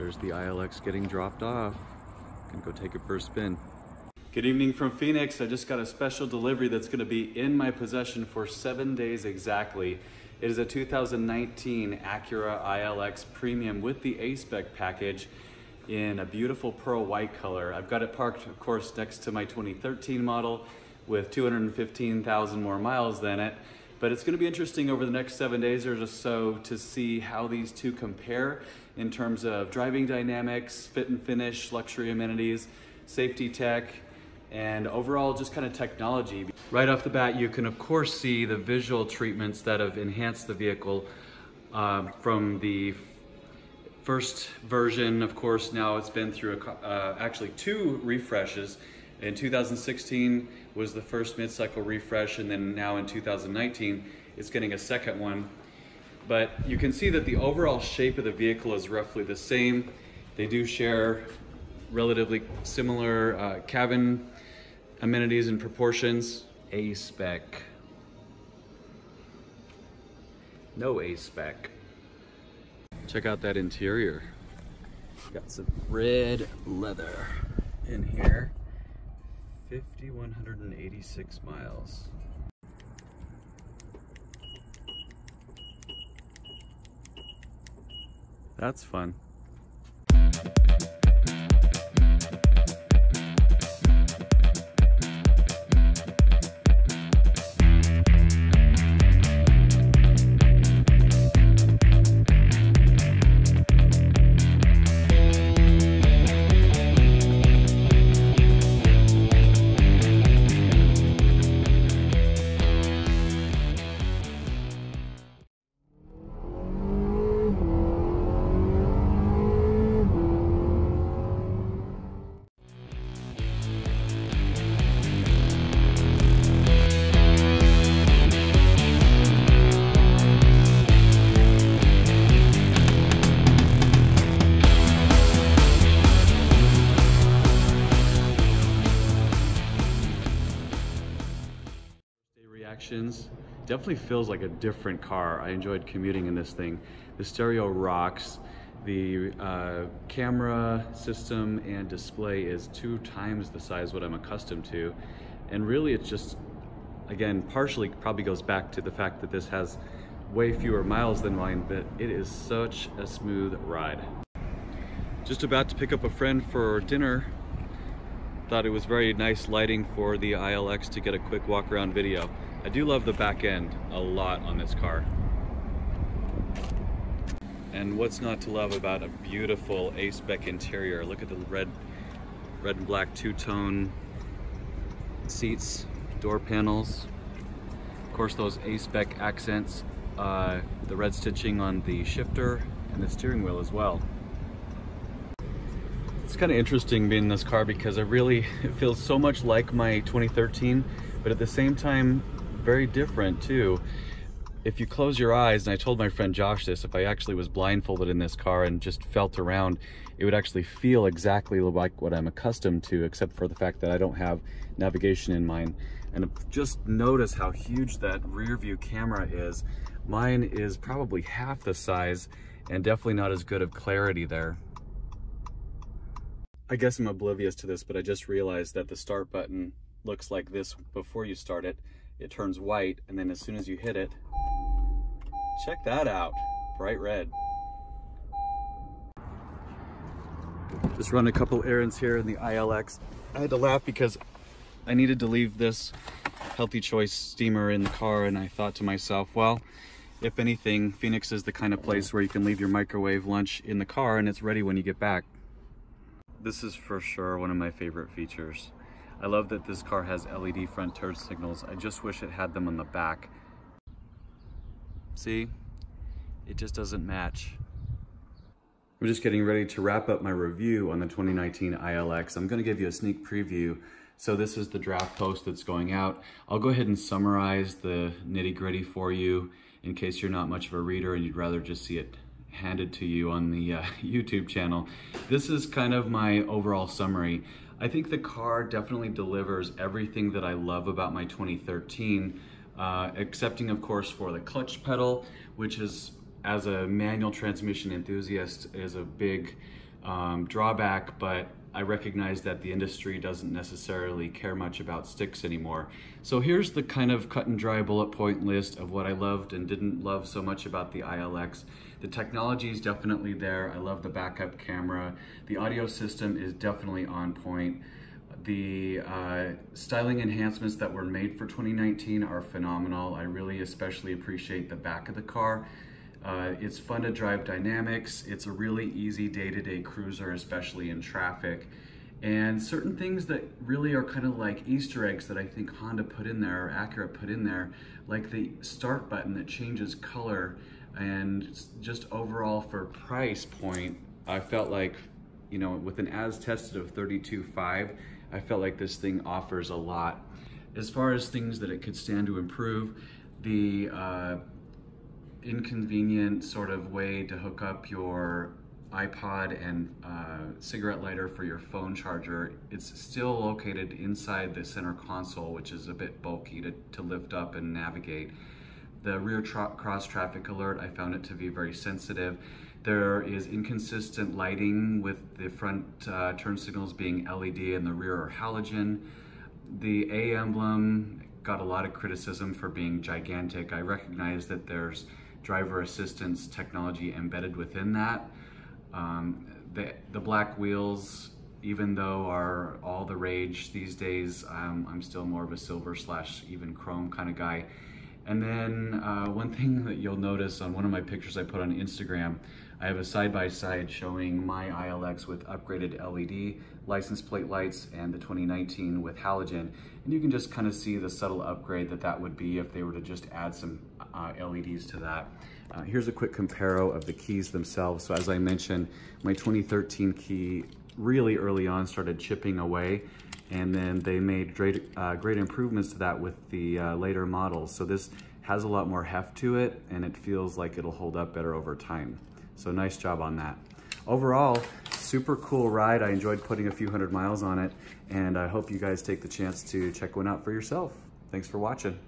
There's the ILX getting dropped off. Gonna go take it for a spin. Good evening from Phoenix. I just got a special delivery that's gonna be in my possession for seven days exactly. It is a 2019 Acura ILX Premium with the A-Spec package in a beautiful pearl white color. I've got it parked, of course, next to my 2013 model with 215,000 more miles than it. But it's gonna be interesting over the next seven days or so to see how these two compare in terms of driving dynamics, fit and finish, luxury amenities, safety tech, and overall just kind of technology. Right off the bat, you can of course see the visual treatments that have enhanced the vehicle uh, from the first version, of course, now it's been through a, uh, actually two refreshes in 2016 was the first mid-cycle refresh, and then now in 2019, it's getting a second one. But you can see that the overall shape of the vehicle is roughly the same. They do share relatively similar uh, cabin amenities and proportions. A-spec. No A-spec. Check out that interior. Got some red leather in here. 5,186 miles. That's fun. Reactions. Definitely feels like a different car. I enjoyed commuting in this thing. The stereo rocks. The uh, camera system and display is two times the size what I'm accustomed to. And really it's just, again, partially probably goes back to the fact that this has way fewer miles than mine, but it is such a smooth ride. Just about to pick up a friend for dinner. Thought it was very nice lighting for the ILX to get a quick walk around video. I do love the back end a lot on this car. And what's not to love about a beautiful A-Spec interior? Look at the red, red and black two-tone seats, door panels. Of course, those A-Spec accents, uh, the red stitching on the shifter and the steering wheel as well. It's kind of interesting being in this car because it really it feels so much like my 2013, but at the same time, very different too. If you close your eyes, and I told my friend Josh this, if I actually was blindfolded in this car and just felt around, it would actually feel exactly like what I'm accustomed to, except for the fact that I don't have navigation in mine. And just notice how huge that rear view camera is. Mine is probably half the size and definitely not as good of clarity there. I guess I'm oblivious to this, but I just realized that the start button looks like this before you start it it turns white, and then as soon as you hit it, check that out, bright red. Just run a couple errands here in the ILX. I had to laugh because I needed to leave this Healthy Choice steamer in the car, and I thought to myself, well, if anything, Phoenix is the kind of place where you can leave your microwave lunch in the car and it's ready when you get back. This is for sure one of my favorite features. I love that this car has LED front turn signals. I just wish it had them on the back. See, it just doesn't match. I'm just getting ready to wrap up my review on the 2019 ILX. I'm gonna give you a sneak preview. So this is the draft post that's going out. I'll go ahead and summarize the nitty gritty for you in case you're not much of a reader and you'd rather just see it handed to you on the uh, YouTube channel. This is kind of my overall summary. I think the car definitely delivers everything that I love about my 2013, uh, excepting of course for the clutch pedal, which is, as a manual transmission enthusiast, is a big um, drawback, but I recognize that the industry doesn't necessarily care much about sticks anymore. So here's the kind of cut and dry bullet point list of what I loved and didn't love so much about the ILX. The technology is definitely there. I love the backup camera. The audio system is definitely on point. The uh, styling enhancements that were made for 2019 are phenomenal. I really especially appreciate the back of the car. Uh, it's fun to drive dynamics. It's a really easy day-to-day -day cruiser, especially in traffic. And certain things that really are kind of like Easter eggs that I think Honda put in there, or Acura put in there, like the start button that changes color and just overall for price point, I felt like, you know, with an as tested of 32.5, I felt like this thing offers a lot. As far as things that it could stand to improve, the uh, inconvenient sort of way to hook up your iPod and uh, cigarette lighter for your phone charger. It's still located inside the center console, which is a bit bulky to, to lift up and navigate. The rear tra cross traffic alert, I found it to be very sensitive. There is inconsistent lighting with the front uh, turn signals being LED and the rear are halogen. The A emblem got a lot of criticism for being gigantic. I recognize that there's driver assistance technology embedded within that. Um, the, the black wheels, even though are all the rage these days, um, I'm still more of a silver slash even chrome kind of guy. And then uh, one thing that you'll notice on one of my pictures I put on Instagram, I have a side-by-side -side showing my ILX with upgraded LED license plate lights and the 2019 with halogen. And you can just kind of see the subtle upgrade that that would be if they were to just add some uh, LEDs to that. Uh, here's a quick comparo of the keys themselves. So as I mentioned, my 2013 key really early on started chipping away and then they made great, uh, great improvements to that with the uh, later models. So this has a lot more heft to it and it feels like it'll hold up better over time. So nice job on that. Overall, super cool ride. I enjoyed putting a few hundred miles on it and I hope you guys take the chance to check one out for yourself. Thanks for watching.